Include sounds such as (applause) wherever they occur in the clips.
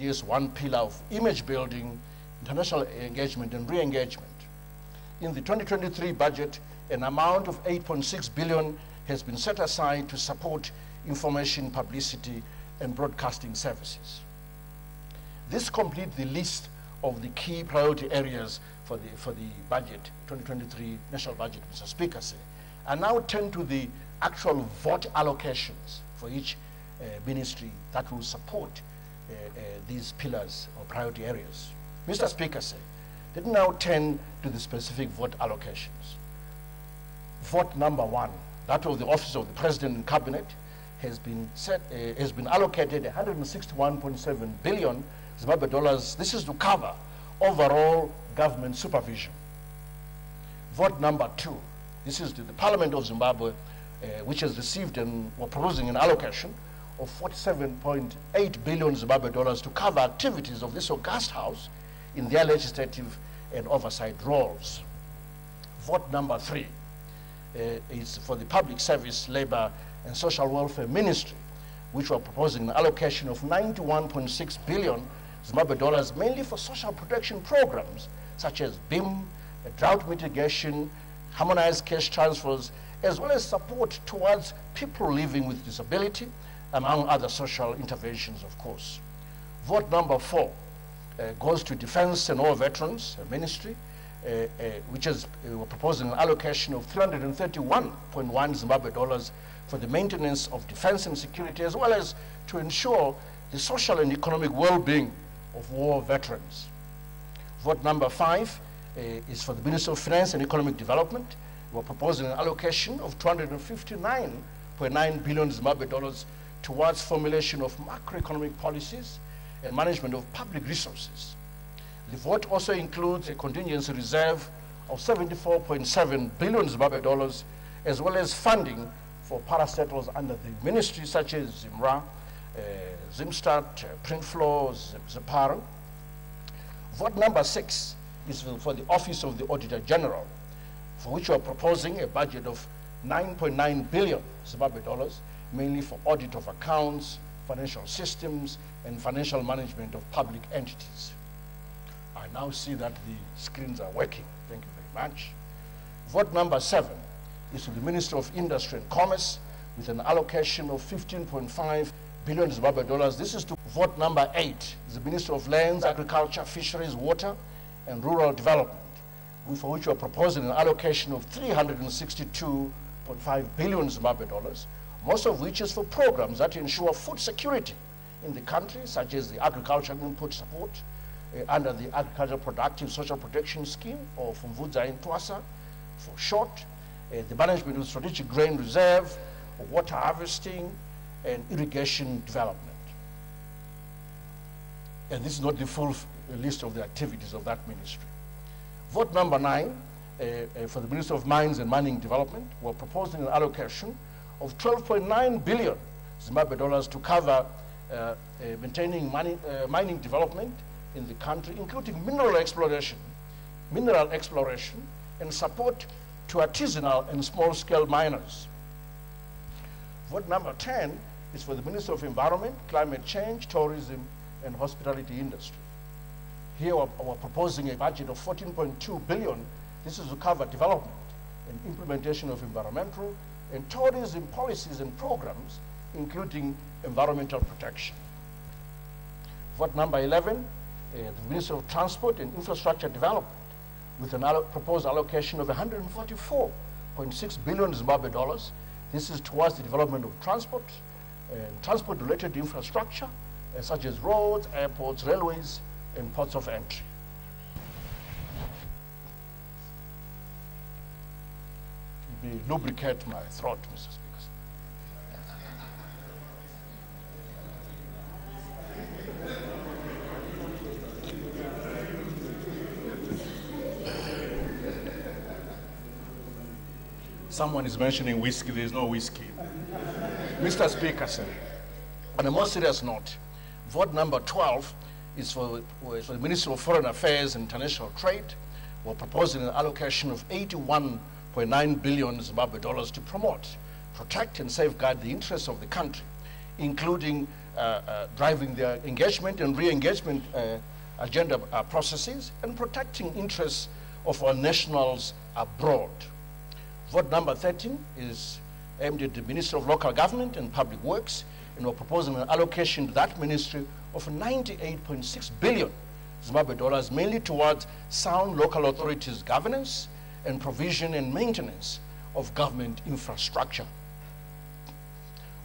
DS1 pillar of image building, international engagement and re-engagement. In the 2023 budget, an amount of 8.6 billion has been set aside to support information, publicity, and broadcasting services. This completes the list of the key priority areas for the, for the budget, 2023 national budget, Mr. Speaker. Say. I now turn to the actual vote allocations for each uh, ministry that will support these pillars or priority areas. Mr. Speaker, say, let me now turn to the specific vote allocations. Vote number one, that of the Office of the President and Cabinet, has been set, uh, has been allocated 161.7 billion Zimbabwe dollars. This is to cover overall government supervision. Vote number two, this is to the Parliament of Zimbabwe, uh, which has received and were proposing an allocation of 47.8 billion Zimbabwe dollars to cover activities of this august house in their legislative and oversight roles. Vote number three uh, is for the Public Service, Labor and Social Welfare Ministry, which were proposing an allocation of 91.6 billion Zimbabwe dollars mainly for social protection programs such as BEAM, drought mitigation, harmonized cash transfers, as well as support towards people living with disability, among other social interventions, of course. Vote number four uh, goes to Defense and War Veterans Ministry, uh, uh, which is uh, proposing an allocation of 331.1 Zimbabwe dollars for the maintenance of defense and security, as well as to ensure the social and economic well-being of war veterans. Vote number five uh, is for the Ministry of Finance and Economic Development. We're proposing an allocation of 259.9 billion Zimbabwe dollars towards formulation of macroeconomic policies and management of public resources. The vote also includes a contingency reserve of 74.7 billion Zimbabwe dollars, as well as funding for parastatals under the ministry such as ZIMRA, uh, Zimstat, uh, Printflow, ZEPARU. Vote number six is for the Office of the Auditor General, for which we are proposing a budget of 9.9 billion Zimbabwe dollars, mainly for audit of accounts, financial systems, and financial management of public entities. I now see that the screens are working. Thank you very much. Vote number seven is to the Minister of Industry and Commerce with an allocation of 15.5 billion Zimbabwe dollars. This is to vote number eight, the Minister of Lands, Agriculture, Fisheries, Water, and Rural Development, for which we are proposing an allocation of 362.5 billion Zimbabwe dollars most of which is for programs that ensure food security in the country, such as the agricultural input support uh, under the Agricultural Productive Social Protection Scheme, or Pfumvudza in for short, uh, the management of strategic grain reserve, water harvesting, and irrigation development. And this is not the full list of the activities of that ministry. Vote number nine, uh, uh, for the Minister of Mines and Mining Development, we're proposing an allocation of 12.9 billion Zimbabwe dollars to cover uh, uh, maintaining mining, uh, mining development in the country, including mineral exploration, mineral exploration, and support to artisanal and small-scale miners. Vote number 10 is for the Minister of Environment, Climate Change, Tourism, and Hospitality Industry. Here we're, we're proposing a budget of 14.2 billion. This is to cover development and implementation of environmental and tourism policies and programs, including environmental protection. Vote number 11, uh, the Minister of Transport and Infrastructure Development, with an allo proposed allocation of 144.6 billion Zimbabwe dollars. This is towards the development of transport and transport-related infrastructure, uh, such as roads, airports, railways, and ports of entry. Me lubricate my throat, Mr. Speaker. Someone is mentioning whiskey, there is no whiskey. Mr. Speaker, sir, on a more serious note, vote number 12 is for, for the Minister of Foreign Affairs and International Trade. We're proposing an allocation of 81 0.9 billion Zimbabwe dollars to promote, protect, and safeguard the interests of the country, including uh, uh, driving their engagement and re-engagement uh, agenda processes, and protecting interests of our nationals abroad. Vote number 13 is aimed at the Ministry of Local Government and Public Works, and we're proposing an allocation to that ministry of 98.6 billion Zimbabwe dollars, mainly towards sound local authorities governance and provision and maintenance of government infrastructure.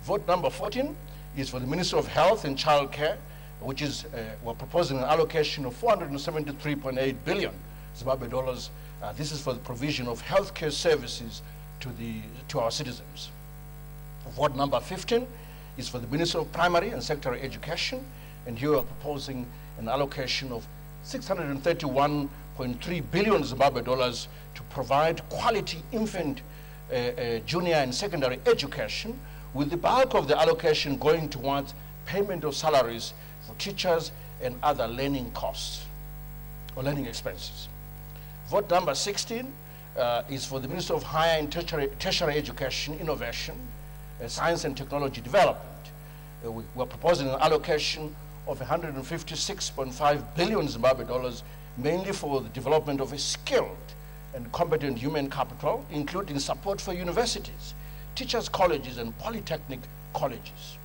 Vote number 14 is for the Minister of Health and Child Care, which is, uh, we're proposing an allocation of 473.8 billion Zimbabwe dollars. Uh, this is for the provision of healthcare services to, the, to our citizens. Vote number 15 is for the Minister of Primary and Secondary Education, and here we're proposing an allocation of 631.3 billion Zimbabwe dollars to provide quality infant, uh, uh, junior and secondary education, with the bulk of the allocation going towards payment of salaries for teachers and other learning costs or learning expenses. Vote number 16 uh, is for the Minister of Higher and Tertiary, tertiary Education, Innovation, uh, Science and Technology Development. Uh, we, are proposing an allocation of 156.5 billion Zimbabwe dollars, mainly for the development of a skilled and competent human capital, including support for universities, teachers' colleges, and polytechnic colleges.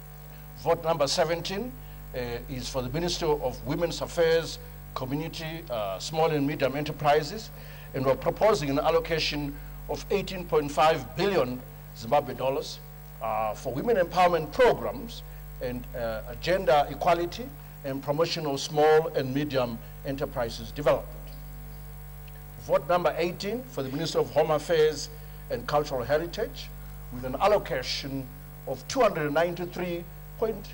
Vote number 17 uh, is for the Minister of Women's Affairs, Community, uh, Small and Medium Enterprises, and we're proposing an allocation of 18.5 billion Zimbabwe dollars uh, for women empowerment programs and uh, gender equality and promotion of small and medium enterprises development. Vote number 18 for the Minister of Home Affairs and Cultural Heritage with an allocation of 293 point,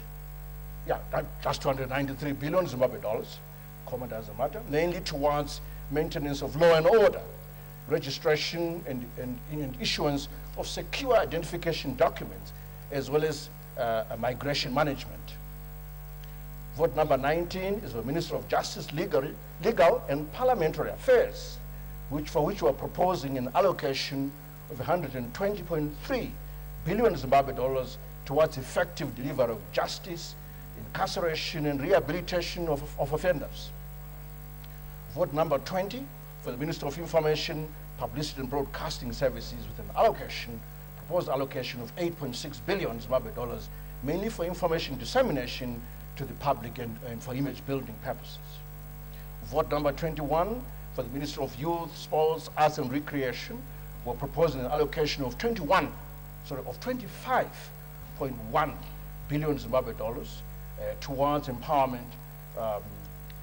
yeah, that's 293 billion Zimbabwe dollars, comment doesn't matter, mainly towards maintenance of law and order, registration and, and, and issuance of secure identification documents, as well as uh, migration management. Vote number 19 is the Minister of Justice, Legal, Legal and Parliamentary Affairs, which, for which we are proposing an allocation of 120.3 billion Zimbabwe dollars towards effective delivery of justice, incarceration, and rehabilitation of, of offenders. Vote number 20 for the Minister of Information, Publicity and Broadcasting Services with an allocation proposed allocation of 8.6 billion Zimbabwe dollars, mainly for information dissemination to the public and, and for image building purposes. Vote number 21 for the Minister of Youth, Sports, Arts and Recreation, we're proposing an allocation of 21, sorry, of 25.1 billion Zimbabwe dollars uh, towards empowerment, um,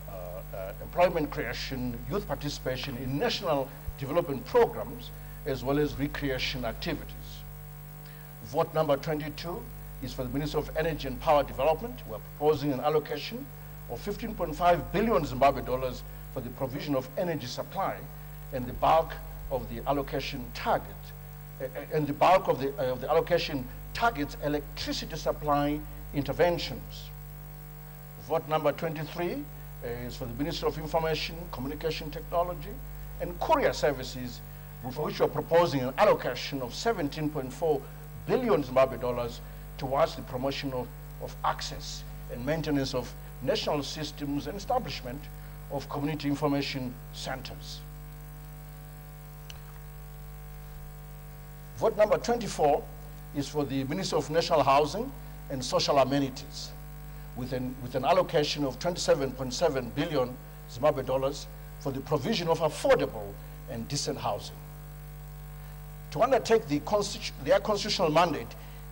uh, uh, employment creation, youth participation in national development programs, as well as recreation activities. Vote number 22 is for the Minister of Energy and Power Development. We're proposing an allocation of 15.5 billion Zimbabwe dollars for the provision of energy supply and the bulk of the allocation target eh, eh, and the bulk of the, uh, of the allocation targets electricity supply interventions. Vote number 23 is for the Minister of Information, Communication Technology, and Courier Services, for which we're proposing an allocation of 17.4 billion Zimbabwe dollars towards the promotion of, of access and maintenance of national systems and establishment of community information centers. Vote number 24 is for the Minister of National Housing and Social Amenities with an, with an allocation of 27.7 billion Zimbabwe dollars for the provision of affordable and decent housing. To undertake the constitu their constitutional mandate,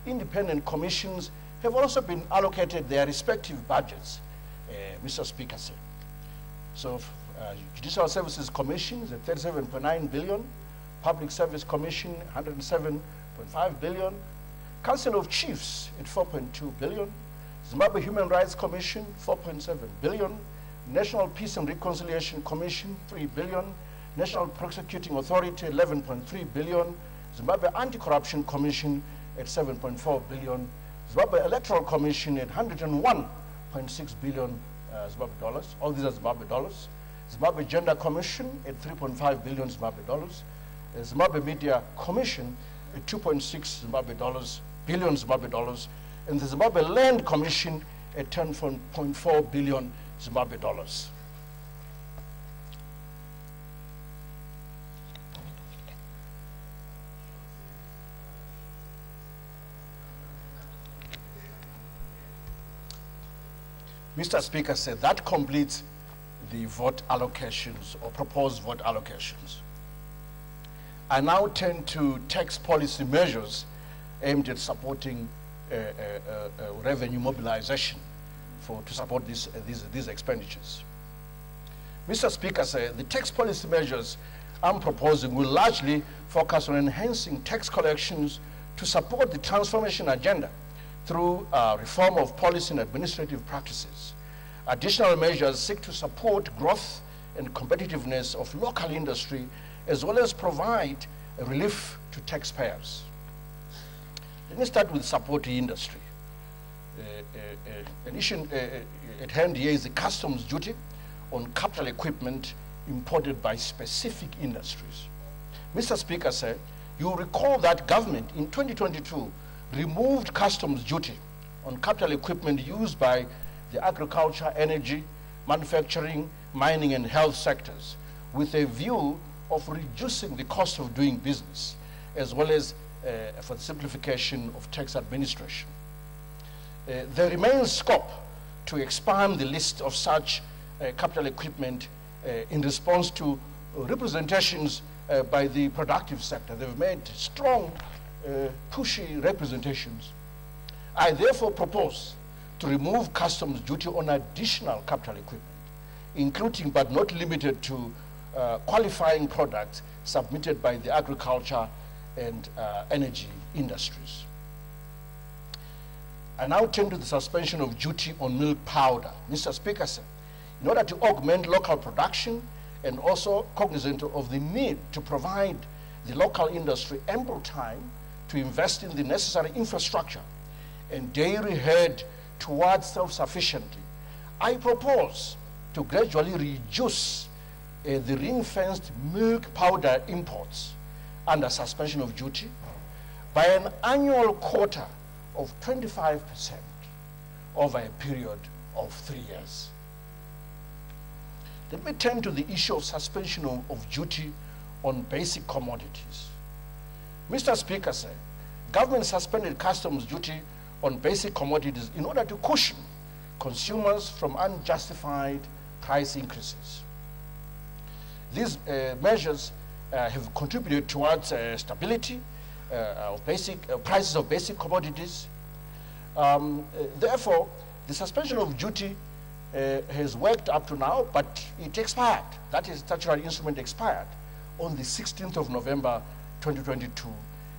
independent commissions have also been allocated their respective budgets, uh, Mr. Speaker said. So uh, Judicial Services Commission is at 37.9 billion, Public Service Commission 107.5 billion, Council of Chiefs at 4.2 billion, Zimbabwe Human Rights Commission 4.7 billion, National Peace and Reconciliation Commission 3 billion, National Prosecuting Authority 11.3 billion, Zimbabwe Anti-Corruption Commission at 7.4 billion, Zimbabwe Electoral Commission at 101.6 billion uh, Zimbabwe dollars. All these are Zimbabwe dollars. Zimbabwe Gender Commission at 3.5 billion Zimbabwe dollars. Uh, Zimbabwe Media Commission at 2.6 Zimbabwe dollars, billion Zimbabwe dollars. And the Zimbabwe Land Commission at 10.4 billion Zimbabwe dollars. Mr. Speaker said that completes the vote allocations or proposed vote allocations. I now turn to tax policy measures aimed at supporting uh, uh, uh, revenue mobilization for, to support this, these, these expenditures. Mr. Speaker, said the tax policy measures I'm proposing will largely focus on enhancing tax collections to support the transformation agenda through uh, reform of policy and administrative practices. Additional measures seek to support growth and competitiveness of local industry as well as provide relief to taxpayers. Let me start with support the industry. Uh, uh, uh an issue uh, uh, at hand here is the customs duty on capital equipment imported by specific industries. Mr. Speaker said, you recall that government in 2022 removed customs duty on capital equipment used by the agriculture, energy, manufacturing, mining, and health sectors with a view of reducing the cost of doing business as well as uh, for the simplification of tax administration. Uh, there remains scope to expand the list of such uh, capital equipment uh, in response to representations uh, by the productive sector. They've made strong uh, pushy representations. I therefore propose to remove customs duty on additional capital equipment, including but not limited to uh, qualifying products submitted by the agriculture and uh, energy industries. I now turn to the suspension of duty on milk powder. Mr. Speaker said, in order to augment local production and also cognizant of the need to provide the local industry ample time to invest in the necessary infrastructure and dairy herd towards self-sufficiency, I propose to gradually reduce uh, the ring-fenced milk powder imports under suspension of duty by an annual quota of 25% over a period of three years. Let me turn to the issue of suspension of, of duty on basic commodities. Mr. Speaker said, government suspended customs duty on basic commodities in order to cushion consumers from unjustified price increases. These uh, measures uh, have contributed towards uh, stability uh, of basic uh, prices of basic commodities. Um, uh, therefore, the suspension of duty has worked up to now, but it expired. That is, statutory instrument expired on the 16th of November 2022,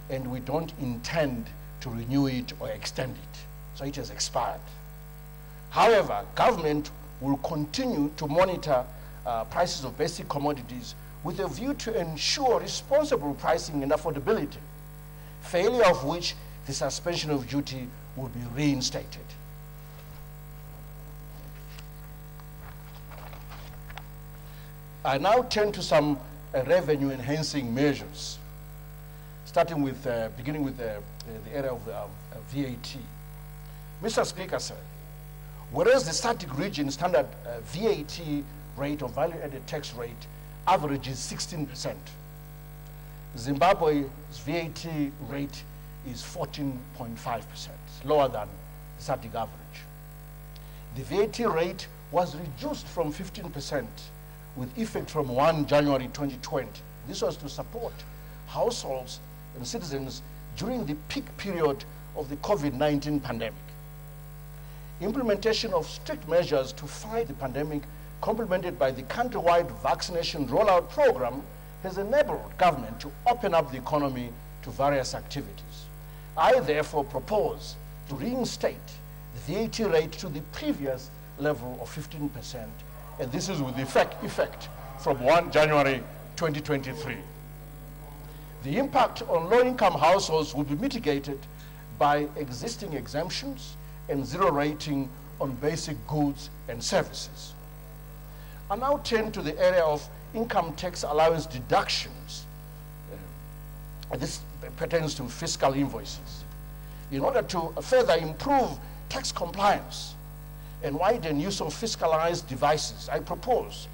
and we don't intend to renew it or extend it. So it has expired. However, government will continue to monitor uh, prices of basic commodities with a view to ensure responsible pricing and affordability, failure of which the suspension of duty will be reinstated. I now turn to some uh, revenue enhancing measures, starting with, uh, beginning with uh, the area of uh, VAT. Mr. Speaker said, whereas the SADC region standard uh, VAT rate or value added tax rate averages 16%, Zimbabwe's VAT rate is 14.5%, lower than the SADC average. The VAT rate was reduced from 15% with effect from 1 January 2020. This was to support households and citizens during the peak period of the COVID-19 pandemic. Implementation of strict measures to fight the pandemic, complemented by the countrywide vaccination rollout program, has enabled government to open up the economy to various activities. I therefore propose to reinstate the VAT rate to the previous level of 15%, and this is with effect, effect from 1 January 2023. The impact on low-income households will be mitigated by existing exemptions and zero rating on basic goods and services. I now turn to the area of income tax allowance deductions. Uh, this pertains to fiscal invoices. In order to further improve tax compliance and widen use of fiscalized devices, I propose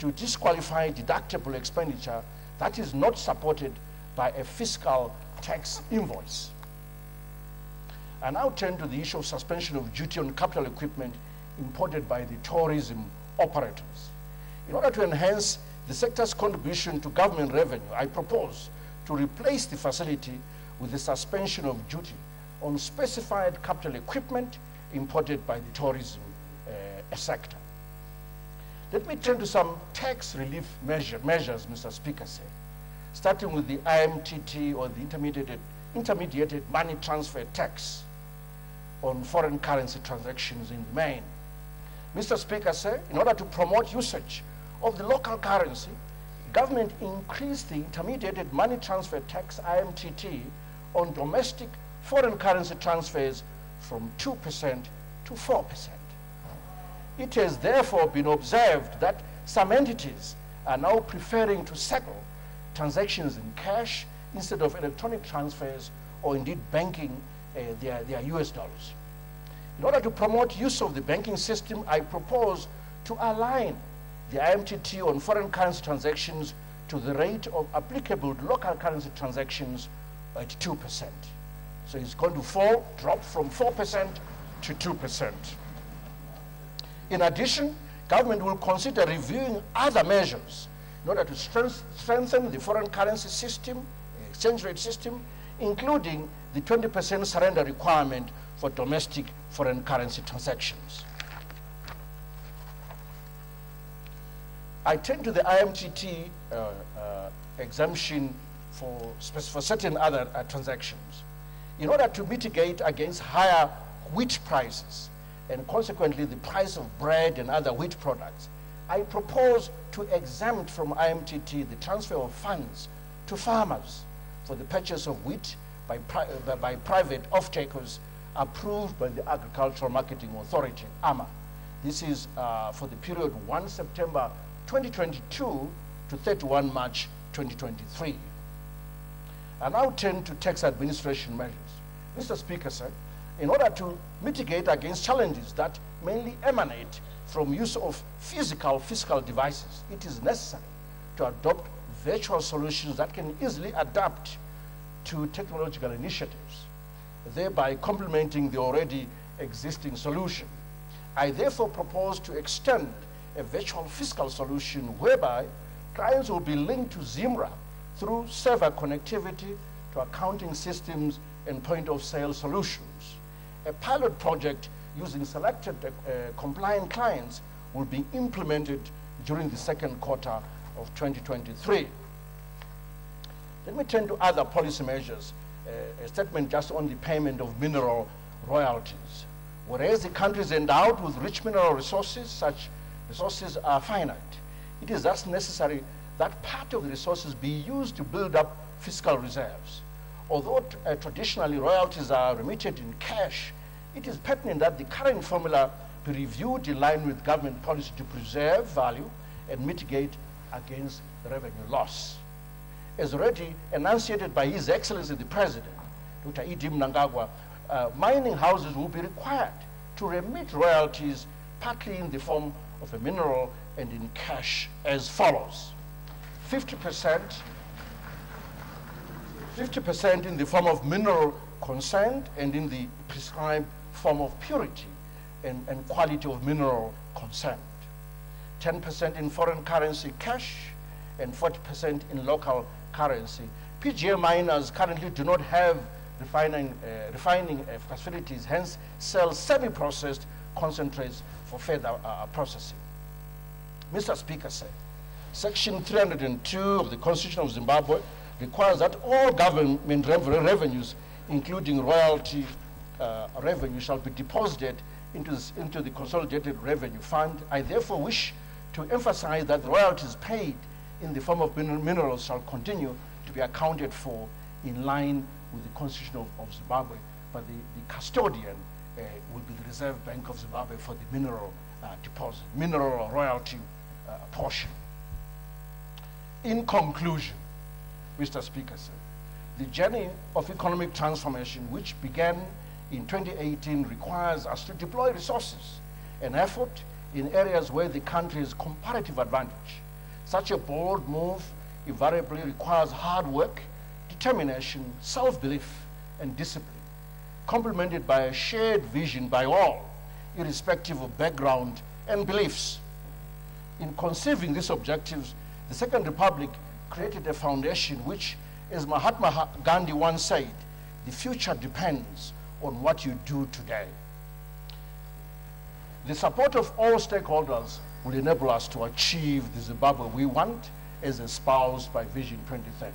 to disqualify deductible expenditure that is not supported by a fiscal tax invoice. And I now turn to the issue of suspension of duty on capital equipment imported by the tourism operators. In order to enhance the sector's contribution to government revenue, I propose to replace the facility with the suspension of duty on specified capital equipment imported by the tourism uh, sector. Let me turn to some tax relief measure, measures, Mr. Speaker said, starting with the IMTT or the intermediated, intermediated money transfer tax on foreign currency transactions in the main. Mr. Speaker said, in order to promote usage of the local currency, government increased the intermediated money transfer tax, IMTT, on domestic foreign currency transfers from 2% to 4%. It has therefore been observed that some entities are now preferring to settle transactions in cash instead of electronic transfers or indeed banking uh, their, their US dollars. In order to promote use of the banking system, I propose to align the IMTT on foreign currency transactions to the rate of applicable local currency transactions at 2%. So it's going to fall, drop from 4% to 2%. In addition, government will consider reviewing other measures in order to strengthen the foreign currency system, exchange rate system, including the 20% surrender requirement for domestic foreign currency transactions. I turn to the IMTT uh, uh, exemption for, for certain other uh, transactions. In order to mitigate against higher wheat prices and consequently the price of bread and other wheat products, I propose to exempt from IMTT the transfer of funds to farmers for the purchase of wheat by, pri by private off-takers approved by the Agricultural Marketing Authority, AMA. This is uh, for the period 1 September 2022 to 31 March 2023. I now turn to tax administration measures. Mr. Speaker, sir, in order to mitigate against challenges that mainly emanate from use of physical physical devices, it is necessary to adopt virtual solutions that can easily adapt to technological initiatives, thereby complementing the already existing solution. I therefore propose to extend a virtual fiscal solution whereby clients will be linked to ZIMRA through server connectivity to accounting systems and point of sale solutions. A pilot project using selected uh, compliant clients will be implemented during the second quarter of 2023. Let me turn to other policy measures. Uh, a statement just on the payment of mineral royalties. Whereas the country is endowed with rich mineral resources, such resources are finite. It is thus necessary that part of the resources be used to build up fiscal reserves. Although uh, traditionally royalties are remitted in cash, it is pertinent that the current formula be reviewed in line with government policy to preserve value and mitigate against revenue loss. As already enunciated by His Excellency the President, Dr. Edim Mnangagwa, uh, mining houses will be required to remit royalties partly in the form of a mineral and in cash as follows. 50% 50% in the form of mineral consent and in the prescribed form of purity and, and quality of mineral consent. 10% in foreign currency cash and 40% in local currency. PGM miners currently do not have refining, uh, refining uh, facilities, hence sell semi-processed concentrates for further uh, processing. Mr. Speaker said, Section 302 of the Constitution of Zimbabwe requires that all government revenues, including royalty uh, revenue, shall be deposited into, this, into the Consolidated Revenue Fund. I therefore wish to emphasize that royalties paid in the form of minerals shall continue to be accounted for in line with the Constitution of, of Zimbabwe, but the, the custodian uh, will be the Reserve Bank of Zimbabwe for the mineral uh, deposit, mineral royalty uh, portion. In conclusion, Mr. Speaker, sir, the journey of economic transformation, which began in 2018, requires us to deploy resources an effort in areas where the country has comparative advantage. Such a bold move invariably requires hard work, determination, self-belief, and discipline, complemented by a shared vision by all, irrespective of background and beliefs. In conceiving these objectives, the Second Republic created a foundation which, as Mahatma Gandhi once said, the future depends on what you do today. The support of all stakeholders will enable us to achieve the Zimbabwe we want as espoused by Vision 2030.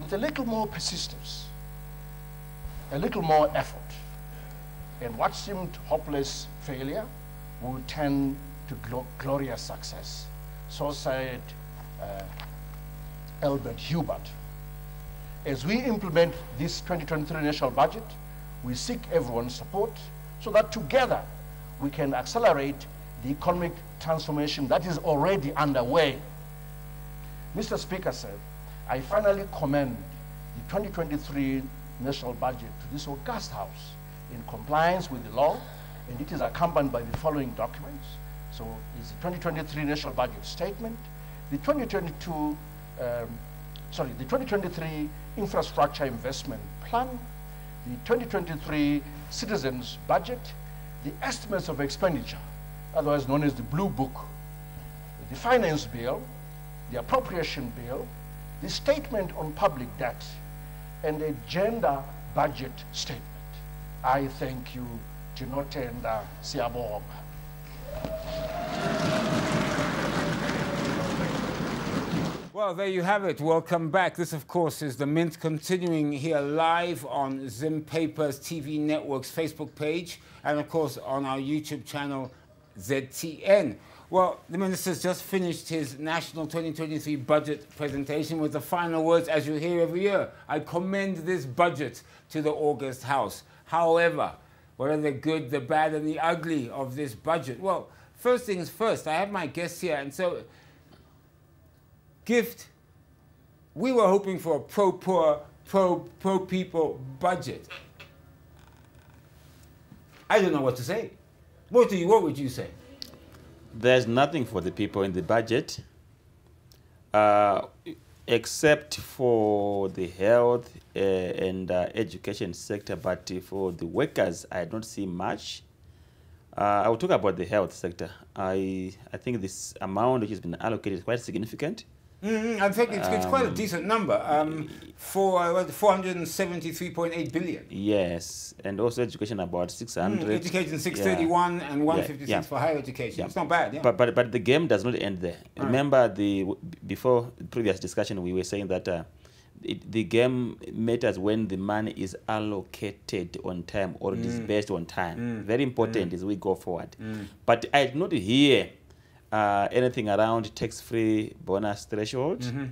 With a little more persistence, a little more effort, and what seemed hopeless failure will turn to glorious success. So said uh, Elbert Hubbard. As we implement this 2023 national budget, we seek everyone's support so that together we can accelerate the economic transformation that is already underway. Mr. Speaker said, I finally commend the 2023 national budget to this august House in compliance with the law, and it is accompanied by the following documents. So it's the 2023 national budget statement, the 2022, um, sorry, the 2023 infrastructure investment plan, the 2023 citizens budget, the estimates of expenditure, otherwise known as the Blue Book, the finance bill, the appropriation bill, the statement on public debt, and a gender budget statement. I thank you, Jinote and Siyabonga. Well, there you have it. Welcome back. This, of course, is the Mint continuing here live on Zim Papers TV Network's Facebook page and, of course, on our YouTube channel, ZTN. Well, the minister's just finished his national 2023 budget presentation with the final words, as you hear every year. I commend this budget to the August House. However, what are the good, the bad, and the ugly of this budget? Well, first things first, I have my guests here, and so gift, we were hoping for a pro-poor, pro, pro-people budget. I don't know what to say. What do you, what would you say? There's nothing for the people in the budget, uh, except for the health uh, and uh, education sector. But for the workers, I don't see much. Uh, I will talk about the health sector. I, I think this amount which has been allocated is quite significant. Mm, I think it's, it's, quite a um, decent number. Um, for uh, 473.8 billion. Yes, and also education about 600. Mm, education 631 yeah. and 156 yeah. for higher education. Yeah. It's not bad. Yeah. But but but the game does not end there. All Remember right. the before the previous discussion we were saying that. Uh, it, the game matters when the money is allocated on time or mm. disbursed on time. Mm. Very important mm. as we go forward. Mm. But I did not hear uh, anything around tax-free bonus threshold. Mm -hmm.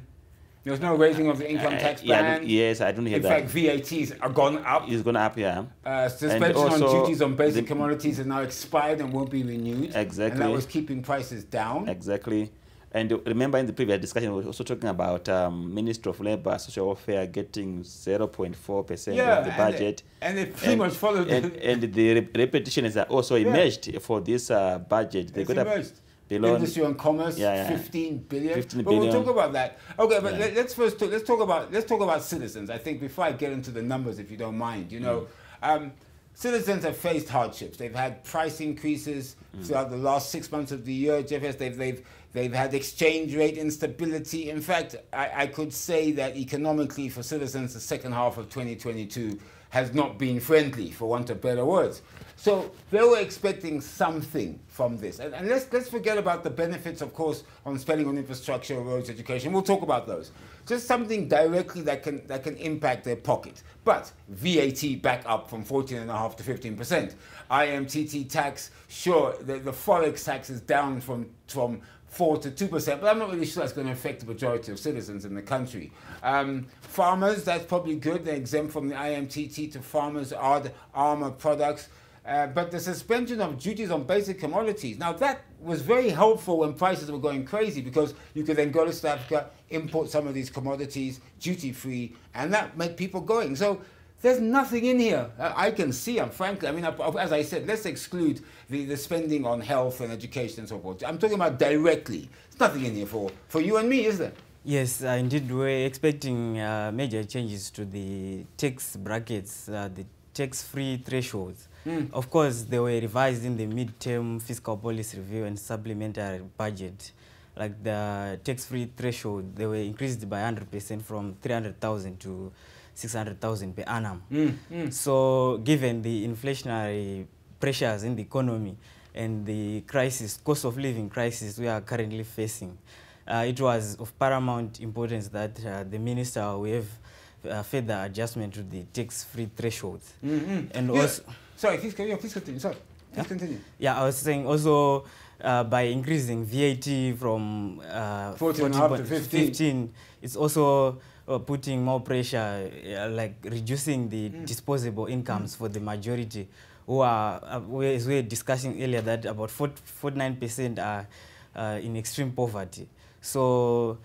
There's no raising of the income tax uh, yeah, yes, I don't hear In that. In fact, VATs are gone up. It's gone up, yeah. Uh, suspension on duties on basic commodities is now expired and won't be renewed. Exactly. And that was keeping prices down. Exactly. And remember in the previous discussion, we were also talking about um, Ministry of Labour, Social Welfare getting 0.4% yeah, of the budget. And they, pretty and, much followed And, and the repetition is also emerged yeah. for this uh, budget. They it's got emerged below industry and commerce, yeah, yeah. 15 billion. 15 but billion. we'll talk about that. Okay, but yeah. let, us first talk, let's talk about let's talk about citizens. I think before I get into the numbers, if you don't mind, you know, mm. um, citizens have faced hardships. They've had price increases mm. throughout the last six months of the year. Jeffs, they've they've they've had exchange rate instability. In fact, I, I could say that economically for citizens, the second half of 2022 has not been friendly, for want of better words. So they were expecting something from this. And, and, let's, let's forget about the benefits, of course, on spending on infrastructure, roads, education. We'll talk about those. Just something directly that can, that can impact their pocket. But VAT back up from 14.5 to 15%. IMTT tax, sure, the, the Forex tax is down from, from 4 to 2%, but I'm not really sure that's going to affect the majority of citizens in the country. Um, farmers, that's probably good. They're exempt from the IMTT to farmers, armor products. Uh, but the suspension of duties on basic commodities, now that was very helpful when prices were going crazy because you could then go to South Africa, import some of these commodities duty free, and that made people going. So There's nothing in here. I, can see, I'm frankly, I mean, as I said, let's exclude the, the spending on health and education and so forth. I'm talking about directly. There's nothing in here for, for you and me, is there? Yes, uh, indeed, we're expecting uh, major changes to the tax brackets, uh, the tax-free thresholds. Mm. Of course, they were revised in the mid-term fiscal policy review and supplementary budget. Like the tax-free threshold, they were increased by 100% from 300,000 to 600,000 per annum. Mm. Mm. So given the inflationary pressures in the economy and the crisis, cost of living crisis we are currently facing, uh, it was of paramount importance that uh, the minister have uh, further adjustment to the tax-free thresholds. Mm -hmm. And yeah. also... Sorry, please, yeah, please continue. Sorry, please yeah? continue. Yeah, I was saying also uh, by increasing VAT from uh, 14, 14 to 15. 15, it's also uh, putting more pressure, uh, like reducing the mm. disposable incomes mm. for the majority who are, uh, as we were discussing earlier, that about 49% are uh, in extreme poverty. So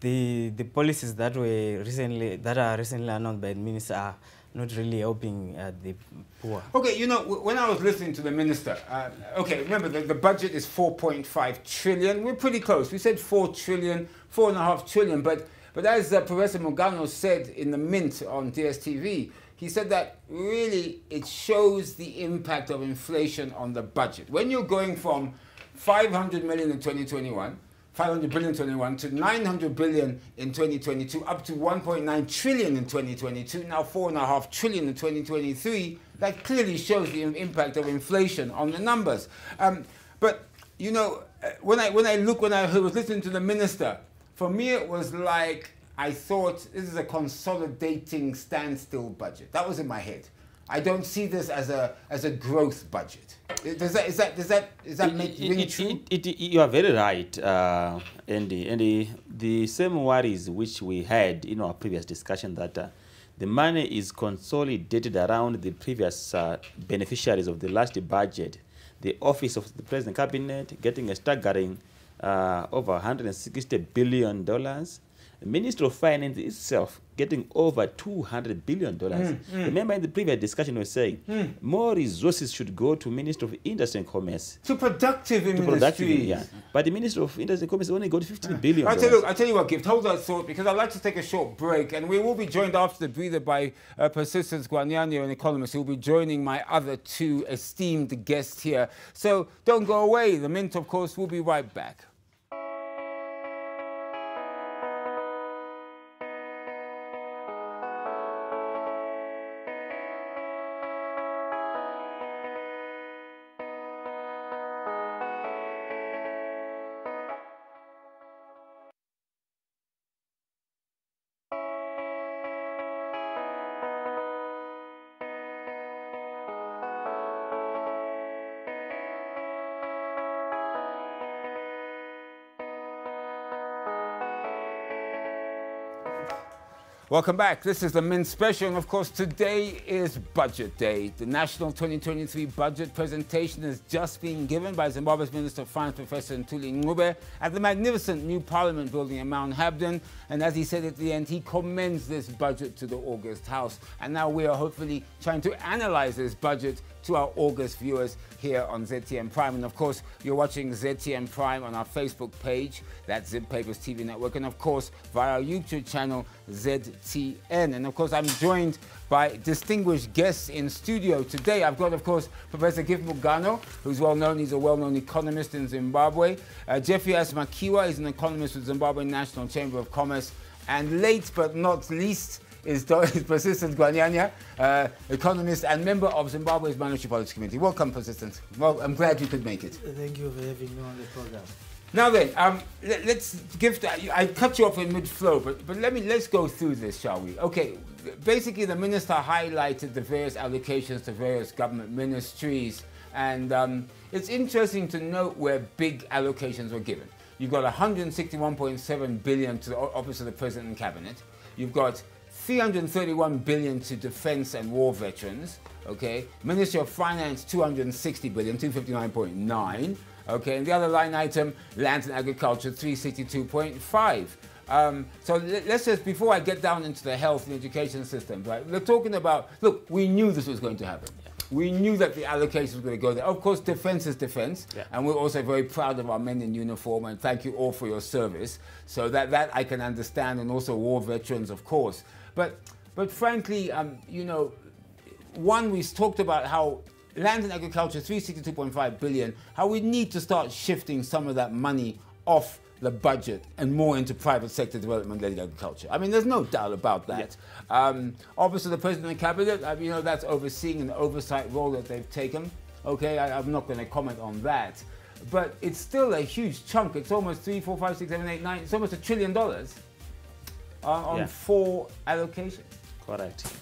the the policies that were recently that are recently announced by the minister are not really helping uh, the poor. Okay, you know, when I was listening to the minister, uh, okay, remember the, the budget is 4.5 trillion. We're pretty close. We said 4 trillion, four and a half trillion, but but as uh, Professor Mugano said in the Mint on DSTV, he said that really it shows the impact of inflation on the budget. When you're going from 500 million in 2021 500 billion in 2021 to 900 billion in 2022, up to 1.9 trillion in 2022, now 4.5 trillion in 2023. That clearly shows the impact of inflation on the numbers. Um, but, you know, uh, when I, when I look, when I was listening to the minister, for me it was like I thought this is a consolidating standstill budget. That was in my head. I don't see this as a as a growth budget. Does that is that does that is that make it, really it, true? It, it, you are very right, uh, Andy. Andy, the same worries which we had in our previous discussion that uh, the money is consolidated around the previous uh, beneficiaries of the last budget. The office of the president cabinet getting a staggering uh, over 160 billion dollars. The Ministry of Finance itself getting over $200 billion. Mm, mm. Remember in the previous discussion we were saying mm. more resources should go to Ministry of Industry and Commerce. To productive to Productive, yeah. But the Ministry of Industry and Commerce only got 15 billion. I'll tell, you, I'll tell you what, Gift, hold that thought because I'd like to take a short break and we will be joined after the breather by uh, Persistence Gwanyanya, an economist who will be joining my other two esteemed guests here. So don't go away. The Mint, of course, will be right back. Welcome back. This is the Mint Special, and of course, today is Budget Day. The National 2023 Budget presentation is just being given by Zimbabwe's Minister of Finance, Professor Mthuli Ncube, at the magnificent new Parliament building in Mount Hampden. And as he said at the end, he commends this budget to the August House. And now we are hopefully trying to analyze this budget to our August viewers here on ZTN Prime. And of course, you're watching ZTN Prime on our Facebook page, that's Zim Papers TV Network, and of course, via our YouTube channel, ZTN. And of course, I'm joined by distinguished guests in studio today. I've got, of course, Professor Gift Mugano, who's well known. He's a well-known economist in Zimbabwe. Uh, Jeffrey S. Makiwa is an economist with Zimbabwe National Chamber of Commerce. And late but not least, is, is (laughs) Persistence Gwanyanya, uh, economist and member of Zimbabwe's Monetary Policy Committee. Welcome, Persistence. Well, I'm glad you could make it. Thank you for having me on the program. Now then, um, let, us give. The, I cut you off in mid-flow, but but let me let's go through this, shall we? Okay. Basically, the minister highlighted the various allocations to various government ministries, and um, it's interesting to note where big allocations were given. You've got 161.7 billion to the Office of the President and Cabinet. You've got 331 billion to defense and war veterans. Okay, Ministry of Finance 260 billion, 259.9. Okay, and the other line item, lands and agriculture 362.5. Um, so let's just, before I get down into the health and education systems, right, we're talking about, look, we knew this was going to happen. Yeah. We knew that the allocation was going to go there. Of course, defense is defense, yeah. and we're also very proud of our men in uniform, and thank you all for your service. So that, that I can understand, and also war veterans, of course. But, but frankly, um, you know, one, we've talked about how land and agriculture, 362.5 billion, how we need to start shifting some of that money off the budget and more into private sector development led agriculture. I mean, there's no doubt about that. Um, obviously, the president and cabinet, uh, you know, that's overseeing an oversight role that they've taken. Okay, I, am not going to comment on that. But it's still a huge chunk. It's almost three, four, five, six, seven, eight, nine. It's almost a trillion dollars on, on yeah. four allocations. Correct.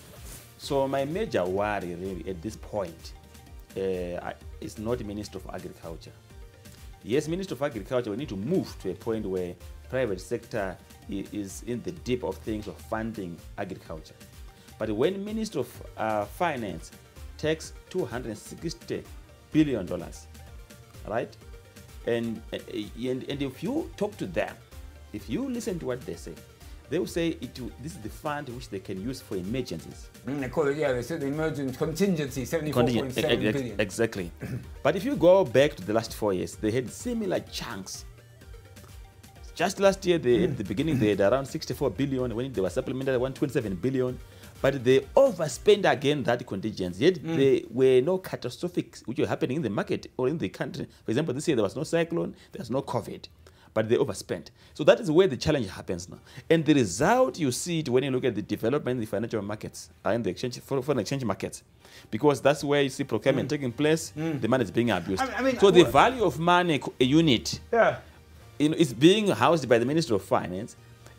So my major worry really at this point uh, is not Minister of Agriculture. Yes, Minister of Agriculture, we need to move to a point where private sector is in the deep of things of funding agriculture. But when Minister of uh, Finance takes 260 billion dollars, right? And, and and if you talk to them, if you listen to what they say, they will say it, this is the fund which they can use for emergencies. Mm, they call it, yeah, they said the emergency contingency, 74.7 billion. Exactly. (clears throat) but if you go back to the last four years, they had similar chunks. Just last year, they, at the beginning, they had around 64 billion. When they were supplemented, 127 billion. But they overspent again that contingency. Yet mm. there were no catastrophic which were happening in the market or in the country. For example, this year there was no cyclone, there was no COVID but they overspent. So that is where the challenge happens now. And the result, you see it when you look at the development in the financial markets, uh, in the exchange, foreign exchange markets. Because that's where you see procurement mm. taking place, mm. the money is being abused. I mean, so the value of money, a unit, yeah. you know, is being housed by the Minister of Finance,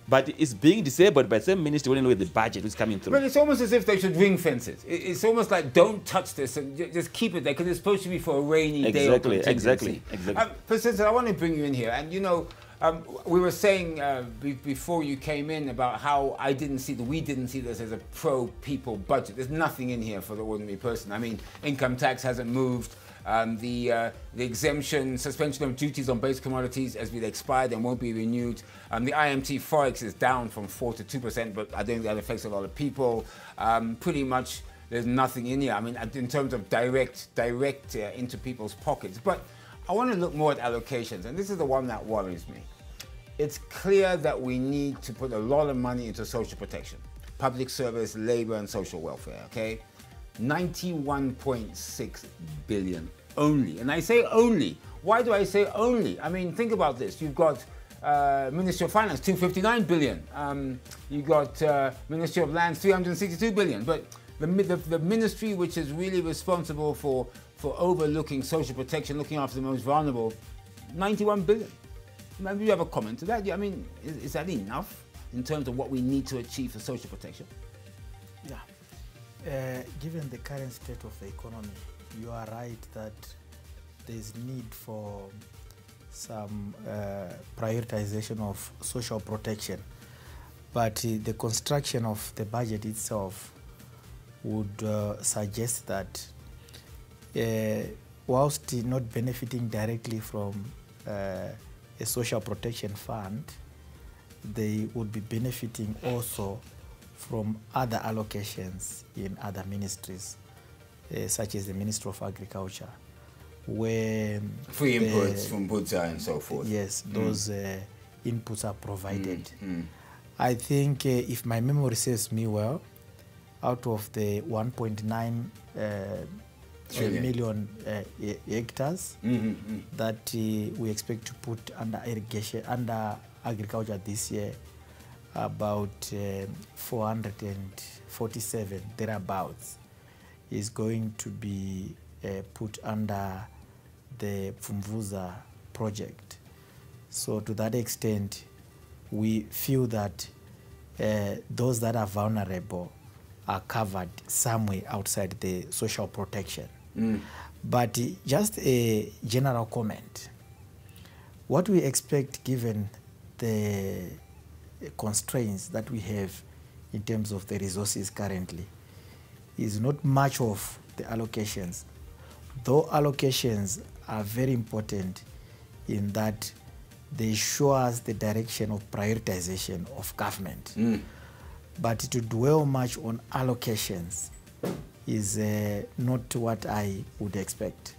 but it's being disabled by the same ministry look at the budget is coming through. But it's almost as if they should ring fence it. It's almost like don't touch this and just keep it there because it's supposed to be for a rainy exactly, day. Exactly, exactly. Um, I want to bring you in here, and you know. Um, we were saying uh, be before you came in about how I didn't see that we didn't see this as a pro-people budget. There's nothing in here for the ordinary person. I mean, income tax hasn't moved. Um, the, uh, the exemption, suspension of duties on base commodities has been expired and won't be renewed. Um, the IMTT Forex is down from 4 to 2%, but I don't think that affects a lot of people. Um, pretty much there's nothing in here. I mean, in terms of direct, direct uh, into people's pockets. But I want to look more at allocations, and this is the one that worries me. It's clear that we need to put a lot of money into social protection, public service, labor, and social welfare, okay? 91.6 billion only. And I say only. Why do I say only? I mean, think about this. You've got uh, Ministry of Finance, 259 billion. Um, you got uh, Ministry of Lands, 362 billion. But the, the, the, ministry which is really responsible for, for overlooking social protection, looking after the most vulnerable, 91 billion. Maybe you have a comment to that. I mean, is, is that enough in terms of what we need to achieve for social protection? Yeah. Uh, given the current state of the economy, you are right that there is need for some uh, prioritization of social protection. But uh, the construction of the budget itself would uh, suggest that uh, whilst not benefiting directly from uh, a social protection fund, they would be benefiting also from other allocations in other ministries, uh, such as the Ministry of Agriculture, where free inputs from Buddha and so forth. Yes, mm. those uh, inputs are provided. Mm. Mm. I think, uh, if my memory serves me well, out of the 1.9 uh, million uh, hectares mm -hmm. that uh, we expect to put under irrigation under agriculture this year about uh, 447 thereabouts is going to be uh, put under the Pfumvudza project. So to that extent, we feel that uh, those that are vulnerable are covered somewhere outside the social protection. Mm. But just a general comment. What we expect given the constraints that we have in terms of the resources currently is not much of the allocations, though allocations are very important in that they show us the direction of prioritization of government. Mm. But to dwell much on allocations is uh, not what I would expect.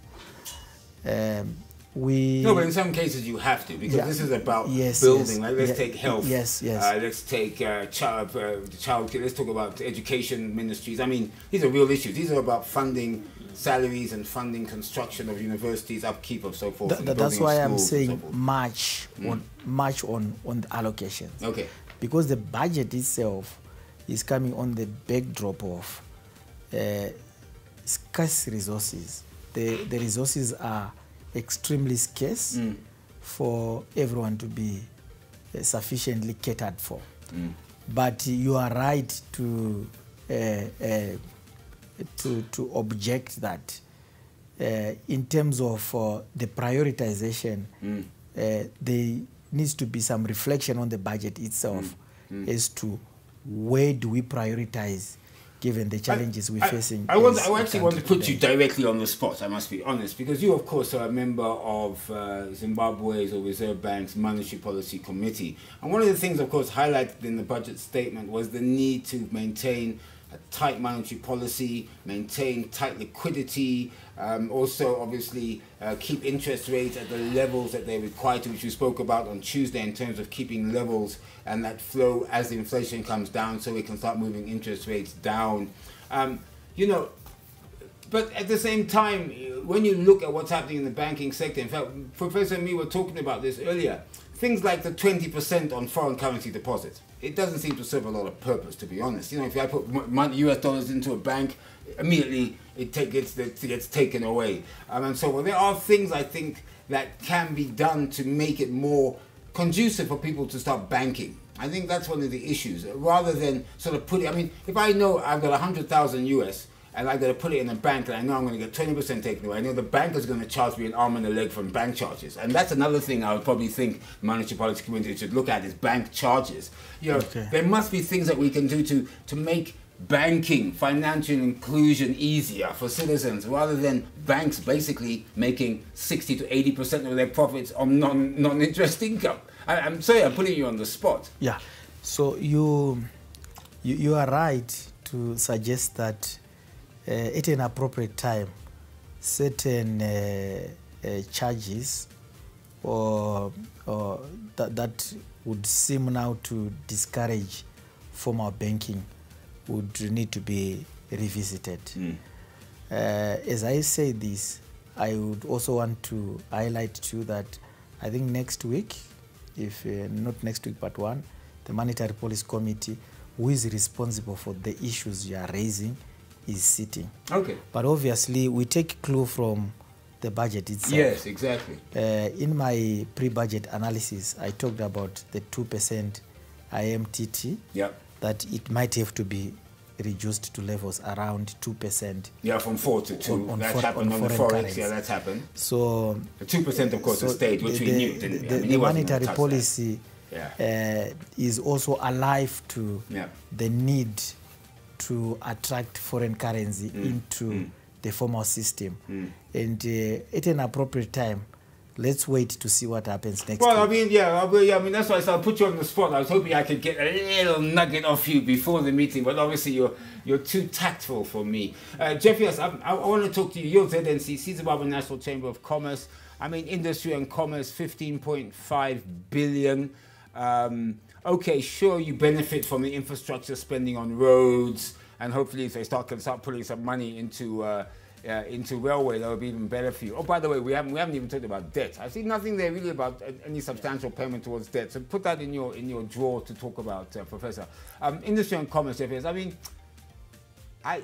Um, we no, but in some cases you have to because yeah, this is about yes, building. Yes, like let's take health. Yes, yes. Uh, let's take uh, child, uh, child. Let's talk about education ministries. I mean, these are real issues. These are about funding salaries and funding construction of universities, upkeep of so forth. Th that's why I'm saying so much mm. on much on on the allocations. Okay. Because the budget itself is coming on the backdrop of uh, scarce resources. The the resources are extremely scarce mm. for everyone to be uh, sufficiently catered for. Mm. But you are right to uh, uh, to to object that uh, in terms of uh, the prioritization, mm. Uh, there needs to be some reflection on the budget itself mm. Mm. as to where do we prioritize given the challenges I, we're I, facing. I, want, I actually want to put today. you directly on the spot, I must be honest, because you, of course, are a member of uh, Zimbabwe's or Reserve Bank's Monetary Policy Committee. And one of the things, of course, highlighted in the budget statement was the need to maintain a tight monetary policy, maintain tight liquidity, um, also obviously uh, keep interest rates at the levels that they're required to, which we spoke about on Tuesday in terms of keeping levels and that flow as the inflation comes down so we can start moving interest rates down. Um, you know, but at the same time, when you look at what's happening in the banking sector, in fact, Professor and me were talking about this earlier, things like the 20% on foreign currency deposits it doesn't seem to serve a lot of purpose, to be honest. You know, if I put money, US dollars into a bank, immediately it, take, gets, gets taken away. Um, and so well, there are things I think that can be done to make it more conducive for people to start banking. I think that's one of the issues. Rather than sort of putting, I mean, if I know I've got 100,000 US, and I got to put it in a bank and I know I'm going to get 20% taken away. I know the bank is going to charge me an arm and a leg from bank charges. And that's another thing I would probably think the monetary policy community should look at is bank charges. You know, okay. there must be things that we can do to, to make banking, financial inclusion easier for citizens rather than banks basically making 60 to 80% of their profits on non, non-interest income. I, am sorry, I'm putting you on the spot. Yeah. So you, you, you are right to suggest that uh, at an appropriate time certain uh, uh, charges or, or that, that would seem now to discourage formal banking would need to be revisited. Mm. Uh, as I say this, I would also want to highlight to you that I think next week, if uh, not next week but one, the Monetary Policy Committee, who is responsible for the issues you are raising, is sitting. Okay. But obviously, we take clue from the budget itself. Yes, exactly. Uh, in my pre-budget analysis, I talked about the 2% IMTT. Yeah. That it might have to be reduced to levels around 2%. Yeah, from 4 to 2. On, on for, happened on, on the Forex. Yeah, that's happened. So... The 2% of course so stayed, which the, we knew. The, I mean, the monetary policy yeah. uh, is also alive to yeah. the need to attract foreign currency mm. into mm. the formal system. Mm. And uh, at an appropriate time, let's wait to see what happens next. Well, week. I mean, yeah, I, mean that's why I put you on the spot. I was hoping I could get a little nugget off you before the meeting, but obviously you're you're too tactful for me. Uh, Jeffrey, I, I, I, want to talk to you. You're ZNCC, Zimbabwe National Chamber of Commerce. I mean, industry and commerce, 15.5 billion. Um, okay, sure, you benefit from the infrastructure spending on roads, and hopefully if they start can start putting some money into uh, uh, into railway, that would be even better for you. Oh, by the way, we haven't we haven't even talked about debt. I see nothing there really about any substantial payment towards debt. So put that in your in your drawer to talk about, uh, Professor. Um, industry and commerce affairs. I mean, I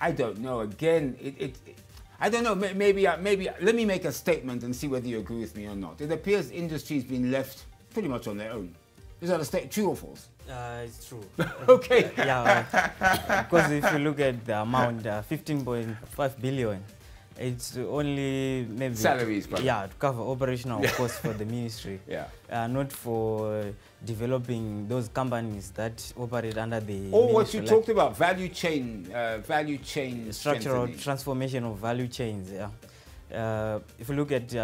I don't know. Again, it, it, it I don't know. Maybe uh, maybe let me make a statement and see whether you agree with me or not. It appears industry's been left pretty much on their own. Is that a state true or false? Uh, it's true. (laughs) okay. yeah, uh, because if you look at the amount, uh, 15.5 billion, it's only maybe salaries, to, yeah, to cover operational costs for the ministry. (laughs) Yeah, uh, not for developing those companies that operate under the. Or what you like talked about, value chain, uh, value chain structural transformation of value chains. Yeah, uh, if you look at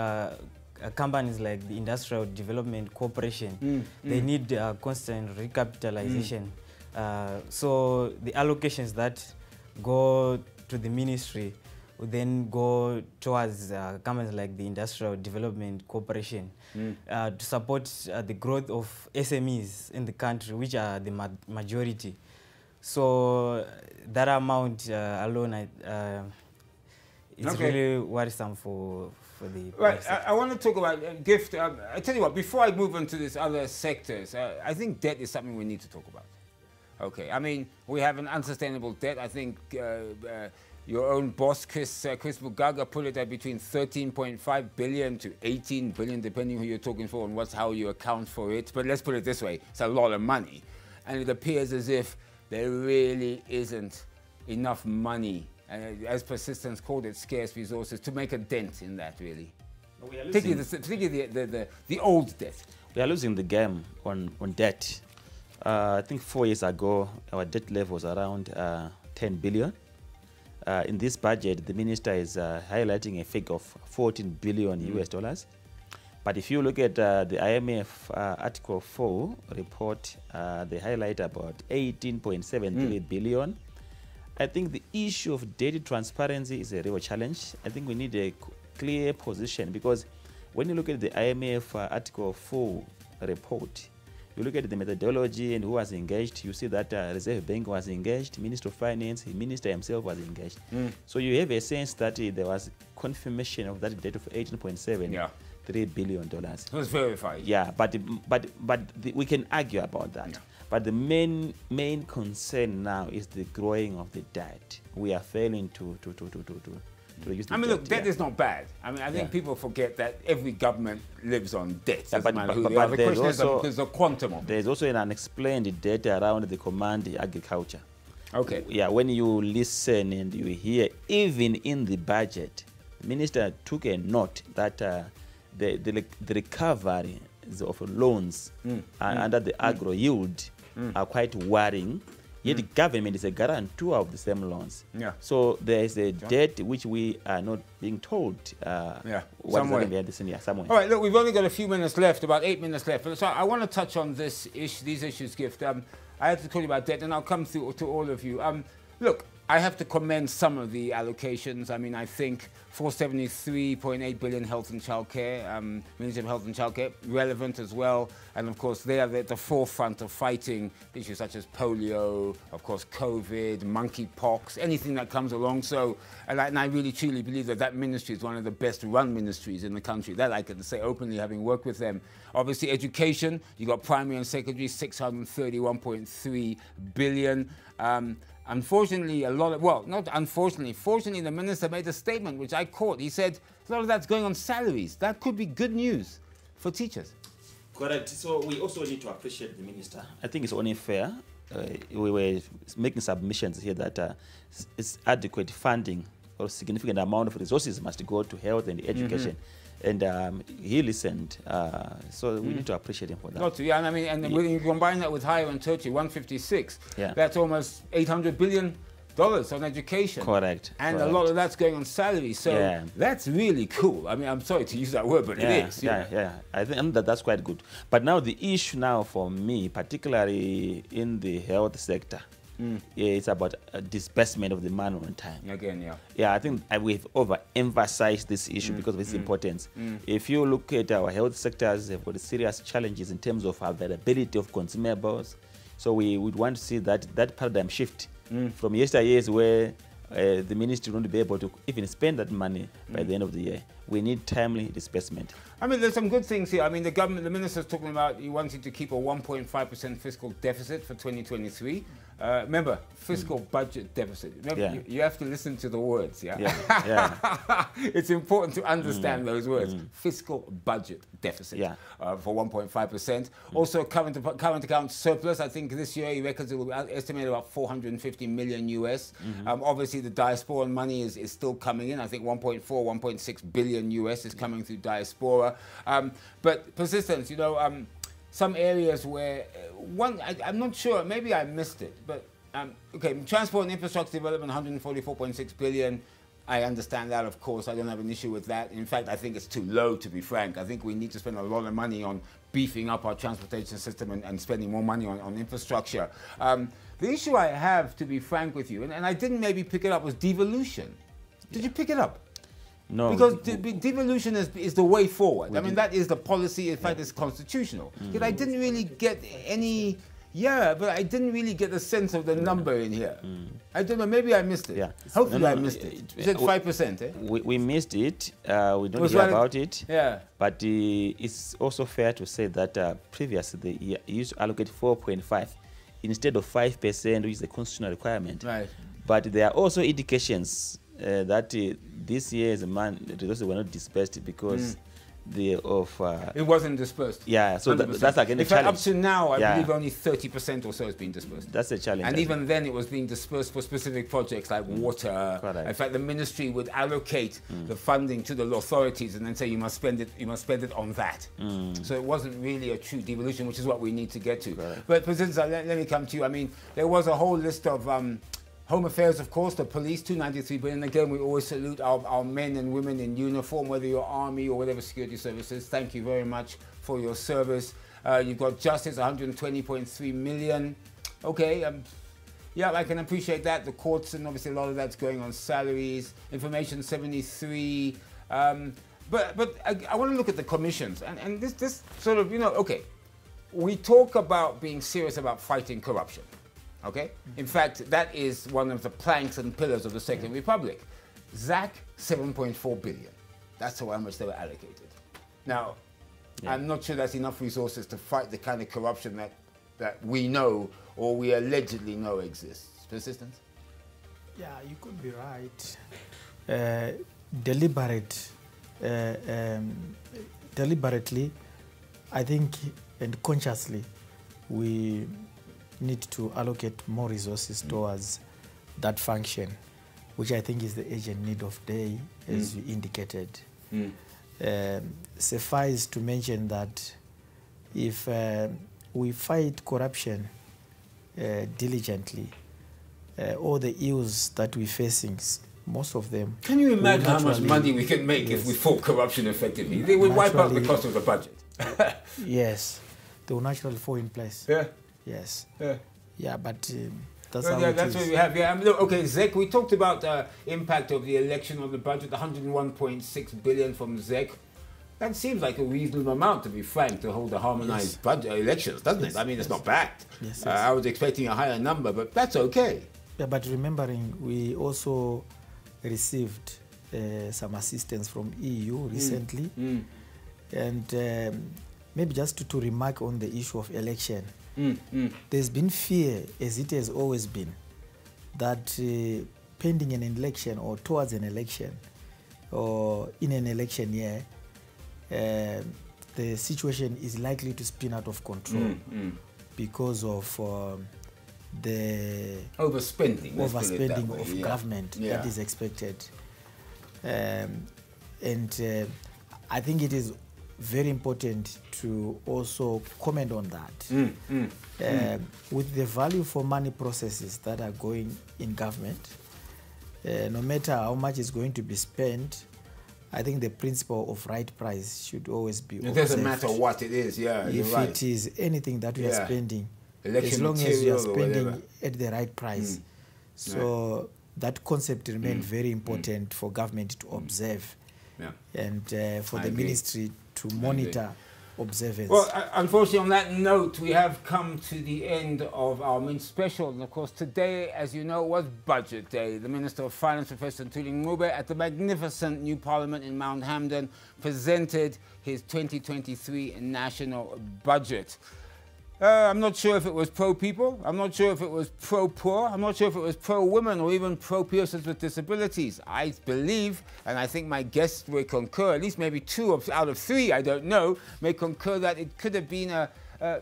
uh, companies like the Industrial Development Corporation, mm, they mm. need uh, constant recapitalization. Mm. Uh, so the allocations that go to the ministry would then go towards uh, companies like the Industrial Development Corporation mm. uh, to support uh, the growth of SMEs in the country, which are the ma majority. So that amount uh, alone uh, is okay. really worrisome for, for the right. I, I, want to talk about uh, gift. Um, I tell you what. Before I move on to these other sectors, I think debt is something we need to talk about. Okay, I mean we have an unsustainable debt. I think your own boss, Chris, uh, Chris Mugaga, put it at between 13.5 billion to 18 billion, depending who you're talking for and what's how you account for it. But let's put it this way: it's a lot of money, and it appears as if there really isn't enough money, uh, as persistence called it, scarce resources, to make a dent in that. Really, particularly, the, particularly the, the, the, the, old debt. We are losing the game on on debt. Uh, I think four years ago, our debt level was around uh, 10 billion. Uh, in this budget, the minister is uh, highlighting a figure of 14 billion mm. US dollars. But if you look at uh, the IMF uh, Article 4 report, uh, they highlight about 18.73 mm. billion. I think the issue of data transparency is a real challenge. I think we need a clear position because when you look at the IMF uh, Article 4 report, you look at the methodology and who was engaged, you see that uh, Reserve Bank was engaged, Minister of Finance, the Minister himself was engaged. Mm. So you have a sense that uh, there was confirmation of that debt of 18.7 yeah. three billion dollars. It was verified. Yeah, but but but the, we can argue about that. Yeah. But the main main concern now is the growing of the debt. We are failing to to to to to, to I mean, debt, look, debt yeah. is not bad. I mean, I think yeah. people forget that every government lives on debt. Yeah, but, but, but, but the question also, is the quantum of There's also an unexplained debt around the command agriculture. Okay. Yeah, when you listen and you hear, even in the budget, the minister took a note that uh, the, the, the recovery of loans mm. mm. under the agro yield mm. are quite worrying Yet mm. the government is a guarantor of the same loans. Yeah. So there is a debt which we are not being told. Uh, yeah. Somewhere. this in, yeah, somewhere. All right. Look, we've only got a few minutes left, about eight minutes left. So I want to touch on this issue, these issues, gift. Um, I have to tell you about debt, and I'll come through to all of you. Um, look, I have to commend some of the allocations. I mean, I think 473.8 billion health and childcare, um, Ministry of Health and Childcare, relevant as well. And of course, they are at the forefront of fighting issues such as polio, of course, COVID, monkeypox, anything that comes along. So, and I, and I really truly believe that that ministry is one of the best run ministries in the country. That I can say openly, having worked with them. Obviously, education, you got primary and secondary, 631.3 billion. Um, Unfortunately, a lot of, well, not unfortunately, fortunately, the minister made a statement which I caught. He said a lot of that's going on salaries. That could be good news for teachers. Correct. So we also need to appreciate the minister. I think it's only fair. Uh, we were making submissions here that uh, it's adequate funding or significant amount of resources must go to health and education. Mm -hmm and um, he listened. Uh, so we mm. need to appreciate him for that. To, yeah. And I mean, and yeah. when you combine that with higher and tertiary, 156, yeah. that's almost 800 billion dollars on education. Correct. And Correct. a lot of that's going on salaries. So yeah. that's really cool. I mean, I'm sorry to use that word, but yeah, it is. Yeah, yeah. I think that that's quite good. But now the issue now for me, particularly in the health sector, Mm. Yeah, it's about a disbursement of the money on time. Again, yeah. Yeah, I think we've overemphasized this issue mm. because of its mm. importance. Mm. If you look at our health sectors, they've got serious challenges in terms of availability of consumables. So we would want to see that that paradigm shift mm. from yesteryears where uh, the ministry won't be able to even spend that money by mm. the end of the year. We need timely disbursement. I mean, there's some good things here. I mean, the government, the minister's talking about he wanted to keep a 1.5% fiscal deficit for 2023. Uh, remember, fiscal mm. budget deficit. Remember, yeah. you, you, have to listen to the words, yeah? yeah. yeah. (laughs) it's important to understand mm. those words. Mm. Fiscal budget deficit yeah. uh, for 1.5%. Mm. Also, current, current account surplus, I think this year he reckons it will be estimated about 450 million US. -hmm. Um, obviously, the diaspora money is, is still coming in. I think 1.4, 1.6 billion US is coming through diaspora. Um, but persistence, you know, um, some areas where uh, one, I, am not sure, maybe I missed it, but um, okay, transport and infrastructure development, 144.6 billion. I understand that, of course. I don't have an issue with that. In fact, I think it's too low, to be frank. I think we need to spend a lot of money on beefing up our transportation system and, and spending more money on, on infrastructure. Um, the issue I have, to be frank with you, and, and I didn't maybe pick it up, was devolution. Did you pick it up? No. Because de devolution is, is the way forward. I mean, that is the policy, in fact, it's constitutional. Mm. Yet I didn't really get any yeah, but I didn't really get a sense of the number in here. Mm. I don't know, maybe I missed it. Yeah. Hopefully no, no, I missed it. You said 5%, eh? We, we missed it. Uh, we don't hear about it. Yeah. But uh, it's also fair to say that uh, previously they used to allocate 4.5 instead of 5%, which is the constitutional requirement. Right. But there are also indications uh, that uh, this year's man resources were not dispersed because mm the of uh, it wasn't dispersed. Yeah, so th that's again a In fact, up to now, I yeah. believe only 30% or so has been dispersed. That's a challenge. And even then, it was being dispersed for specific projects like mm. water. Correct. In fact, the ministry would allocate mm. the funding to the authorities and then say you must spend it. You must spend it on that. Mm. So it wasn't really a true devolution, which is what we need to get to. Correct. But President, let, let, me come to you. I mean, there was a whole list of. Um, Home Affairs, of course, the police, 293 billion. Again, we always salute our, our men and women in uniform, whether you're army or whatever security services. Thank you very much for your service. Uh, you've got justice, 120.3 million. Okay, um, yeah, I can appreciate that. The courts, and obviously a lot of that's going on salaries. Information, 73. Um, but but I, I want to look at the commissions. And, and this, this sort of, you know, okay, we talk about being serious about fighting corruption. Okay? In fact, that is one of the planks and pillars of the Second Republic. ZACC, 7.4 billion. That's how much they were allocated. Now, yeah. I'm not sure that's enough resources to fight the kind of corruption that, that we know or we allegedly know exists. Persistence? Yeah, you could be right. Uh, deliberate, uh, um, deliberately, I think, and consciously, we need to allocate more resources mm. towards that function, which I think is the urgent need of day, as mm. you indicated. Mm. Um, suffice to mention that if uh, we fight corruption uh, diligently, uh, all the ills that we're facing, most of them. Can you imagine how much money we can make yes, if we fought corruption effectively? They would wipe out the cost of the budget. yes, they will naturally fall in place. Yeah. Yes. Yeah. Yeah, but um, that's well, yeah, that's what we have. Yeah. I mean, okay, ZEC. We talked about the uh, impact of the election on the budget. 101.6 billion from ZEC. That seems like a reasonable amount, to be frank, to hold a harmonized yes. budget elections, doesn't yes. it? I mean, yes. it's not bad. Yes, uh, I was expecting a higher number, but that's okay. Yeah, but remembering, we also received uh, some assistance from EU mm. recently, mm. Mm. and um, maybe just to, to remark on the issue of election. Mm, mm. There's been fear, as it has always been, that uh, pending an election or towards an election or in an election year, uh, the situation is likely to spin out of control mm, mm. because of um, the overspending, overspending of yeah. government yeah. that is expected. Um, and uh, I think it is very important to also comment on that. Mm, mm, uh, mm. With the value for money processes that are going in government, uh, no matter how much is going to be spent, I think the principle of right price should always be. It doesn't matter what it is, yeah. If right. it is anything that we yeah. are spending, Election as long as we are spending at the right price. Mm. So right. that concept remains mm. very important mm. for government to observe, yeah. and uh, for I the agree. ministry to monitor observance. Well, uh, unfortunately, on that note, we have come to the end of our main special. And of course, today, as you know, was Budget Day. The Minister of Finance, Professor Mthuli Ncube, at the magnificent new Parliament in Mount Hamden, presented his 2023 national budget. Uh, I'm not sure if it was pro-people. I'm not sure if it was pro-poor. I'm not sure if it was pro-women or even pro-persons with disabilities. I believe, and I think my guests will concur, at least maybe two out of three, I don't know, may concur that it could have been a, a,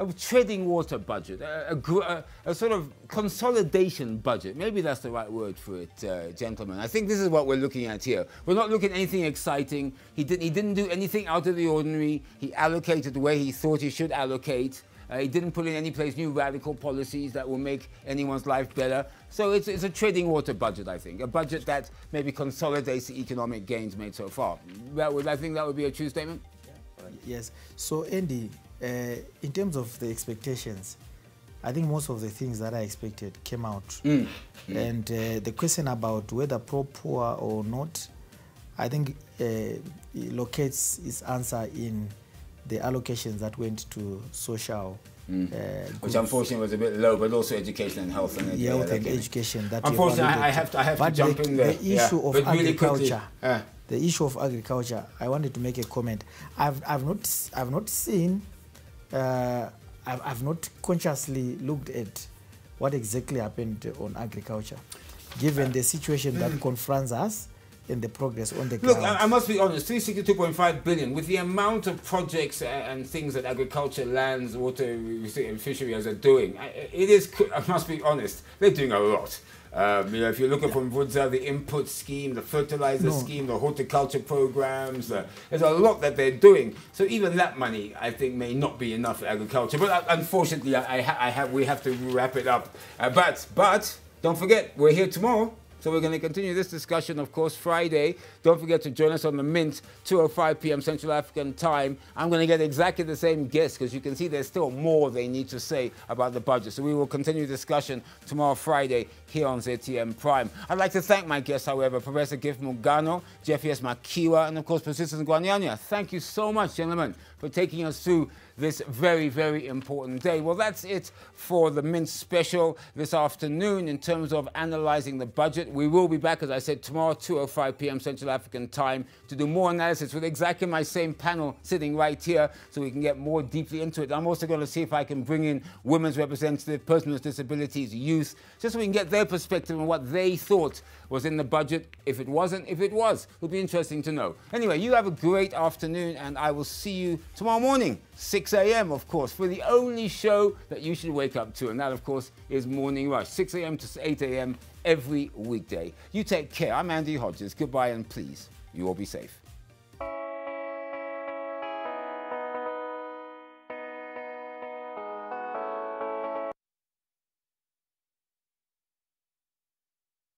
a treading water budget, a, a, a, sort of consolidation budget. Maybe that's the right word for it, uh, gentlemen. I think this is what we're looking at here. We're not looking at anything exciting. He, did, he didn't do anything out of the ordinary. He allocated the way he thought he should allocate. Uh, he didn't put in any place new radical policies that will make anyone's life better. So it's, it's a treading water budget, I think, a budget that maybe consolidates the economic gains made so far. That would, I think that would be a true statement. Yes. So, Andy, uh, in terms of the expectations, I think most of the things that I expected came out. Mm. Mm. And uh, the question about whether pro-poor or not, I think uh, locates its answer in the allocations that went to social Mm. Uh, Which unfortunately was a bit low, but also education and health and yeah, health and education. That unfortunately, I, I have to, I have to jump the, in there. The issue yeah. of but agriculture, really the issue of agriculture. I wanted to make a comment. I've, I've not, I've not seen, uh, I've, I've not consciously looked at what exactly happened on agriculture, given the situation that mm. confronts us in the progress on the Look. I, I must be honest, 362.5 billion, with the amount of projects and, things that agriculture, lands, water, and fisheries are doing, it is, I must be honest, they're doing a lot. Um, you know, if you're looking Pfumvudza, the input scheme, the fertilizer no. scheme, the horticulture programs, uh, there's a lot that they're doing. So even that money, I think, may not be enough for agriculture. But uh, unfortunately, I, I, I, have, we have to wrap it up. Uh, but, but, don't forget, we're here tomorrow. So we're going to continue this discussion, of course, Friday. Don't forget to join us on the Mint, 2.05 p.m. Central African time. I'm going to get exactly the same guests because you can see there's still more they need to say about the budget. So we will continue discussion tomorrow, Friday, here on ZTN Prime. I'd like to thank my guests, however, Professor Gift Mugano, Jeffrey S. Makiwa, and of course, Persistence Gwanyanya. Thank you so much, gentlemen, for taking us through this very, very important day. Well, that's it for the Mint special this afternoon in terms of analyzing the budget. We will be back, as I said, tomorrow, 2.05 p.m. Central African time to do more analysis with exactly my same panel sitting right here so we can get more deeply into it. I'm also going to see if I can bring in women's representative, persons with disabilities, youth, just so we can get their perspective on what they thought was in the budget. If it wasn't, if it was, it'll be interesting to know. Anyway, you have a great afternoon and I will see you tomorrow morning. 6 a.m., of course, for the only show that you should wake up to. And that, of course, is Morning Rush, 6 a.m. to 8 a.m. every weekday. You take care. I'm Andy Hodges. Goodbye and please, you all be safe.